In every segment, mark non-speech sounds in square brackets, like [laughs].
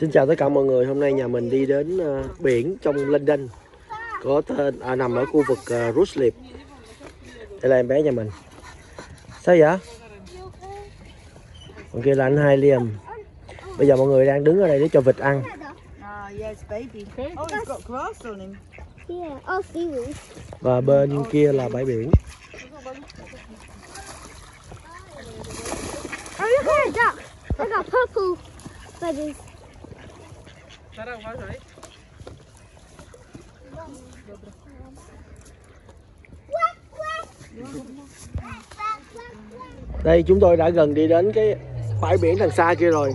Xin chào tất cả mọi người, hôm nay nhà mình đi đến ờ, biển trong London. Có tên, à, nằm ở khu vực uh, Rushliff Đây là em bé nhà mình. Sao vậy? Còn kia là anh hai Liam. Bây giờ mọi người đang đứng ở đây để cho vịt ăn. Yes, baby. Oh, got. Và bên kia là bãi biển. Oh, look at feathers. Đây chúng tôi đã gần đi đến cái bãi biển đằng xa kia rồi.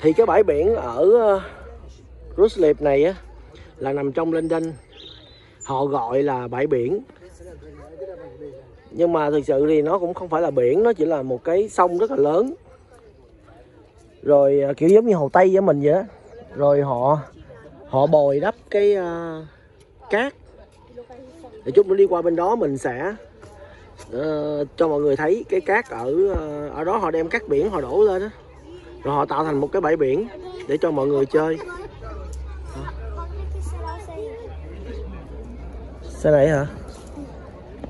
Thì cái bãi biển ở uh, Rushliff này á Là nằm trong London. Họ gọi là bãi biển. Nhưng mà thực sự thì nó cũng không phải là biển Nó chỉ là một cái sông rất là lớn rồi à, kiểu giống như Hồ Tây với mình vậy đó Rồi họ họ bồi đắp cái uh, cát. Để chút nữa đi qua bên đó mình sẽ uh, cho mọi người thấy cái cát ở uh, ở đó. Họ đem cát biển họ đổ lên đó rồi họ tạo thành một cái bãi biển để cho mọi người chơi. Xe này hả?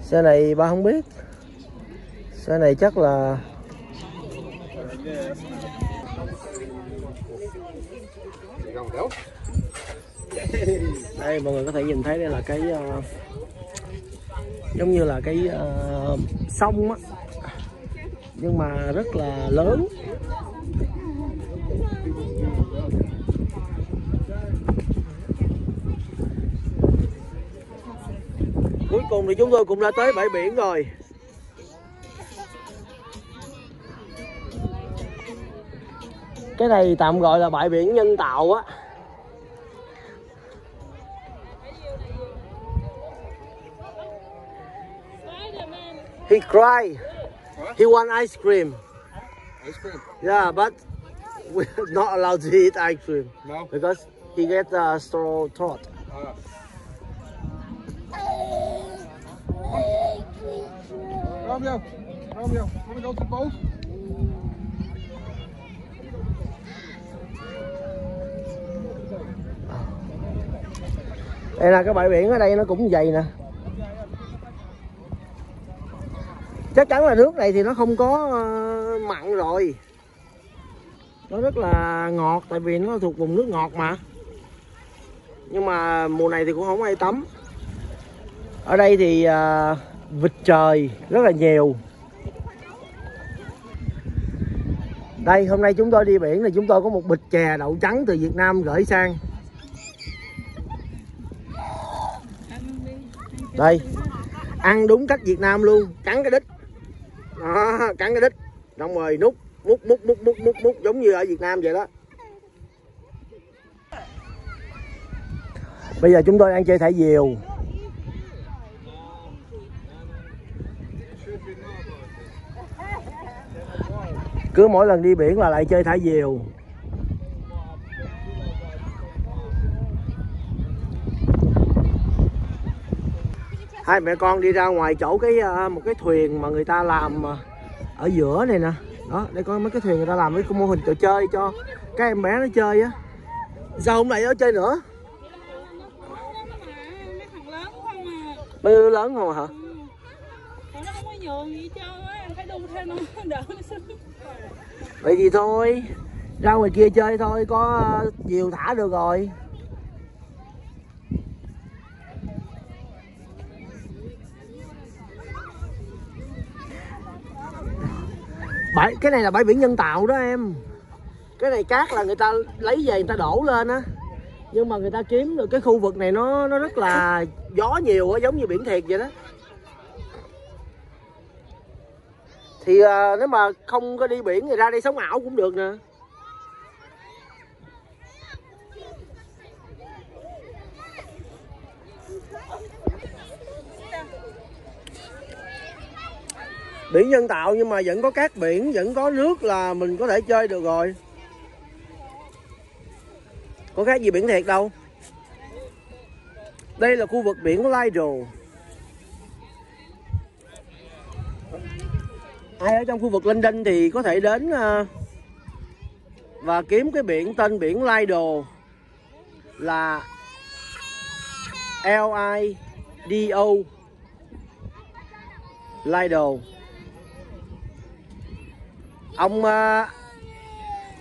Xe này ba không biết. Xe này chắc là đây mọi người có thể nhìn thấy đây là cái uh, giống như là cái uh, sông á. Nhưng mà rất là lớn. Cuối cùng thì chúng tôi cũng đã tới bãi biển rồi. Cái này tạm gọi là bãi biển nhân tạo á. He cried. He want ice cream. Ice cream? Yeah, but we're [laughs] not allowed to eat ice cream No. because he get uh, sore throat. Uh, Romeo, Romeo, wanna go to the boat? Đây là cái bãi biển ở đây nó cũng vậy nè. Chắc chắn là nước này thì nó không có ờ, mặn rồi. Nó rất là ngọt tại vì nó thuộc vùng nước ngọt mà. Nhưng mà mùa này thì cũng không ai tắm. Ở đây thì ờ, vịt trời rất là nhiều. Đây hôm nay chúng tôi đi biển thì chúng tôi có một bịch chè đậu trắng từ Việt Nam gửi sang. đây ăn đúng cách Việt Nam luôn cắn cái đít đó cắn cái đít. Xong rồi nút mút mút mút mút mút mút giống như ở Việt Nam vậy đó. Bây giờ chúng tôi đang chơi thả diều. Cứ mỗi lần đi biển là lại chơi thả diều. Hai mẹ con đi ra ngoài chỗ cái à, một cái thuyền mà người ta làm à, ở giữa này nè. Đó đây có mấy cái thuyền người ta làm với cái mô hình trò chơi cho các em bé nó chơi á. Sao hôm nay nó chơi nữa? Bao nhiêu lớn không hả vậy thì thôi, ra ngoài kia chơi thôi, có nhiều thả được rồi. Bãi cái này là bãi biển nhân tạo đó em. Cái này cát là người ta lấy về người ta đổ lên á. Nhưng mà người ta kiếm được cái khu vực này nó nó rất là gió nhiều á giống như biển thiệt vậy đó. Thì à, nếu mà không có đi biển thì ra đây sống ảo cũng được nè. Biển nhân tạo nhưng mà vẫn có cát biển, vẫn có nước là mình có thể chơi được rồi. Có khác gì biển thiệt đâu. Đây là khu vực biển của Lido ai ở trong khu vực London thì có thể đến à, và kiếm cái biển, tên biển Lido là L I D O Lido ông ờ,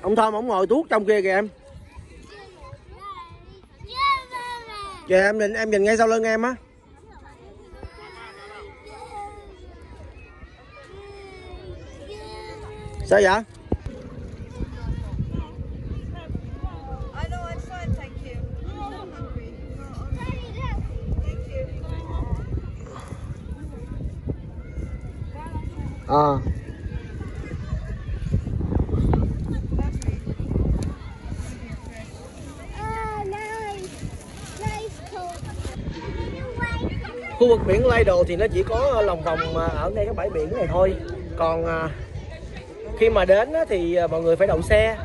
ông thơm ông ngồi tuốt trong kia kìa em. Kìa, em nhìn em nhìn ngay sau lưng em á. Sao vậy? À khu vực biển Lido thì nó chỉ có lòng vòng à, ở ngay cái bãi biển này thôi. Còn à, khi mà đến thì à, mọi người phải đậu xe.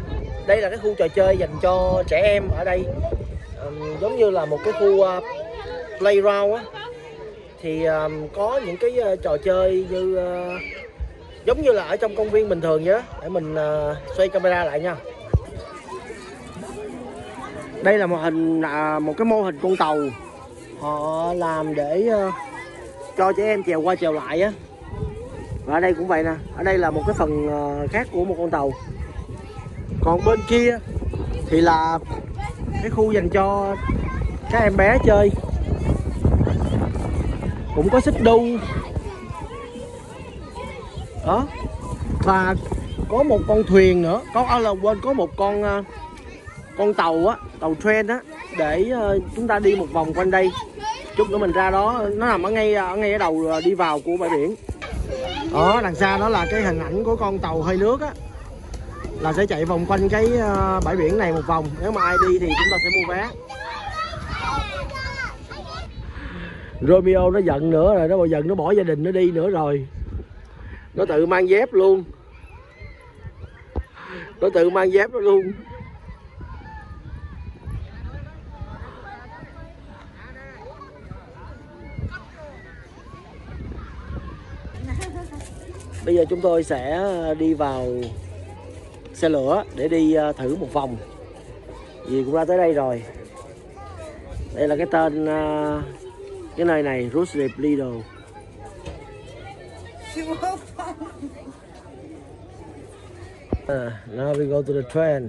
Đây là cái khu trò chơi dành cho trẻ em ở đây. Giống như là một cái khu playground á. Thì có những cái trò chơi như giống như là ở trong công viên bình thường vậy đó để mình xoay camera lại nha. Đây là một hình một cái mô hình con tàu họ làm để uh, cho trẻ em chèo qua chèo lại á. Và ở đây cũng vậy nè. Ở đây là một cái phần uh, khác của một con tàu. Còn bên kia thì là cái khu dành cho các em bé chơi. Cũng có xích đu. Đó. Và có một con thuyền nữa. Có à, là quên có một con uh, con tàu á tàu train á để uh, chúng ta đi một vòng quanh đây chút nữa mình ra đó. Nó nằm ở ngay ở ngay ở đầu ờ, đi vào của bãi biển. Đó đằng xa đó là cái hình ảnh của con tàu hơi nước á. Là sẽ chạy vòng quanh cái ờ, bãi biển này một vòng. Nếu mà ai đi thì chúng ta sẽ mua vé. Romeo nó giận nữa rồi nó bao giận nó bỏ gia đình nó đi nữa rồi. Nó tự mang dép luôn. Nó tự mang dép nó luôn bây giờ chúng tôi sẽ ờ, đi vào xe lửa để đi ờ, thử một vòng. Vì cũng ra tới đây rồi. Đây là cái tên ờ, cái nơi này Roosevelt Lido. Uh, now we go to the train.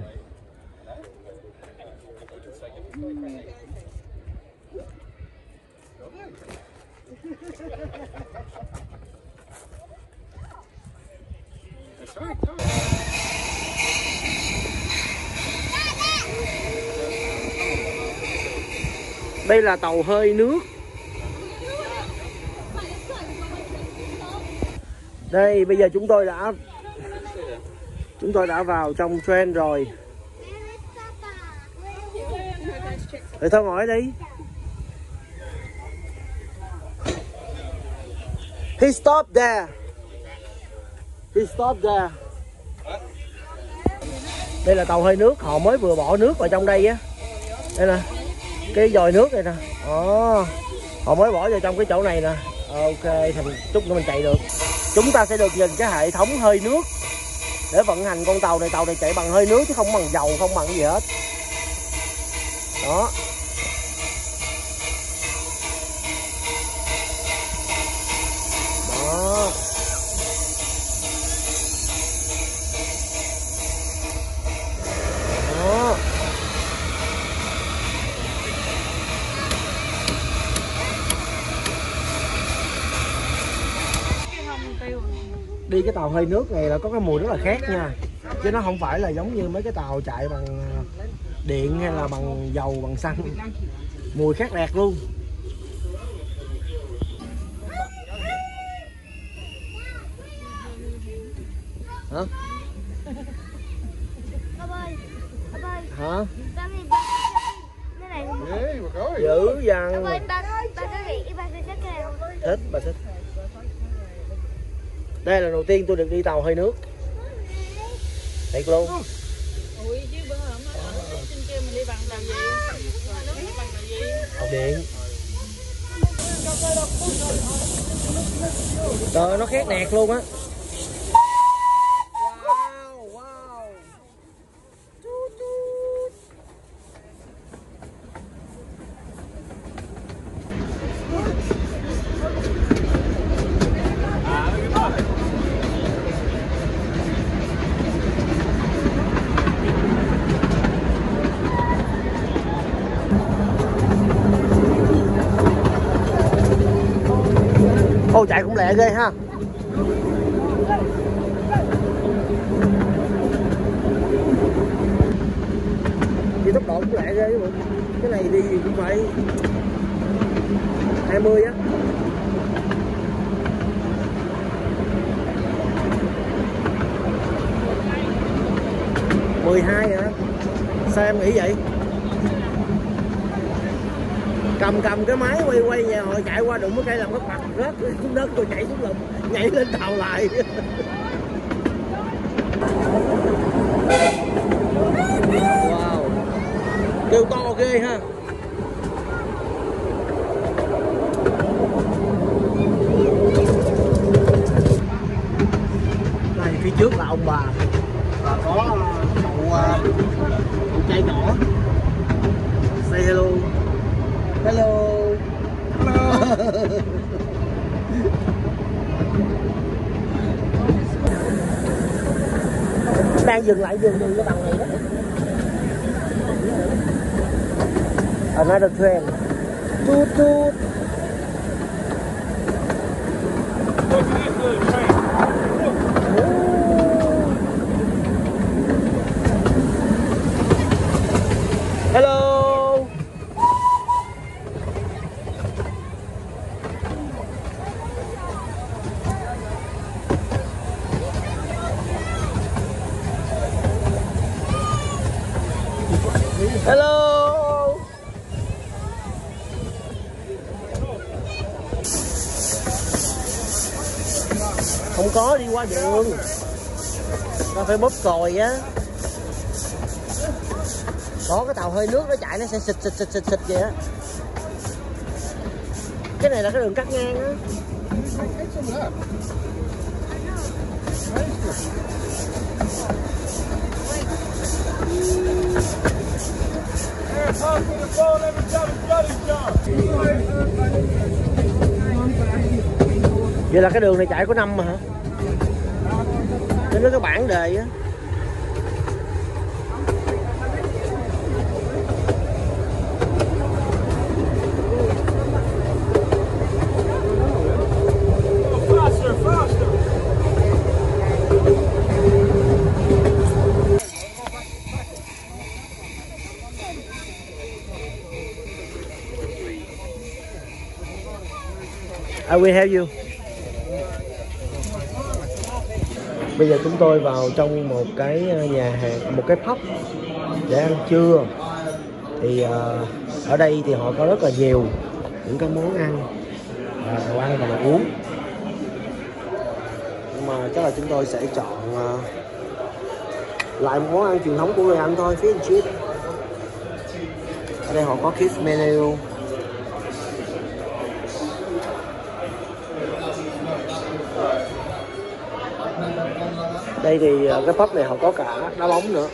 Đây là tàu hơi nước. Đây, bây giờ chúng tôi đã chúng tôi đã vào trong train rồi. Để thôi ngồi đi. He stopped there. He stopped there. Đây là tàu hơi nước, họ mới vừa bỏ nước vào trong đây á. Đây nè. Cái dòi nước này nè. Ồ. Họ mới bỏ vào trong cái chỗ này nè. Ok, thành chút nữa mình chạy được. Chúng ta sẽ được nhìn cái hệ thống hơi nước để vận hành con tàu này tàu này chạy bằng hơi nước chứ không bằng dầu không bằng gì hết đó đi cái tàu hơi nước này là có cái mùi rất là khác nha. Chứ nó không phải là giống như mấy cái tàu chạy bằng ờ, điện hay là bằng dầu bằng xăng. Mùi khác đẹp luôn. Hả? Hả? Dữ dằn. Thích bà thích đây là đầu tiên tôi được đi tàu hơi nước. Thiệt luôn. Tàu gì? Tàu điện. Trời nó khét nẹt luôn á ô chạy cũng lẹ ghê ha. Đi tốc độ cũng lẹ ghê cái này đi cũng phải 20 á. mười hai hả? Sao em nghĩ vậy? Cầm cầm cái máy quay quay nhà họ chạy qua đụng cái cây làm cái mặt rớt xuống đất tôi chạy xuống lùm nhảy lên tàu lại. Wow. Kêu to ghê ha. Này phía trước là ông bà. Và có à, cậu à, cậu trai nhỏ. Say hello hello. Đang dừng lại dừng dừng cái bằng này đó. Another train tút tút hello hello không có, đi qua đường. Ta phải bóp còi á. Có cái tàu hơi nước nó chạy, nó sẽ xịt xịt xịt xịt xịt vậy á. Cái này là cái đường cắt ngang á. Take some of that vậy là cái đường này chạy có năm mà hả cái nó cái bản đề á I will have you. Bây giờ chúng tôi vào trong một cái ờ, nhà hàng, một cái pub để ăn trưa. Thì uh, ở đây thì họ có rất là nhiều những cái món ăn, và đồ ăn và đồ uống. Nhưng mà chắc là chúng tôi sẽ chọn uh, lại một món ăn truyền thống của người Anh thôi, fish and. Ở đây họ có kids menu đây thì ờ, cái pub này họ có cả đá bóng nữa.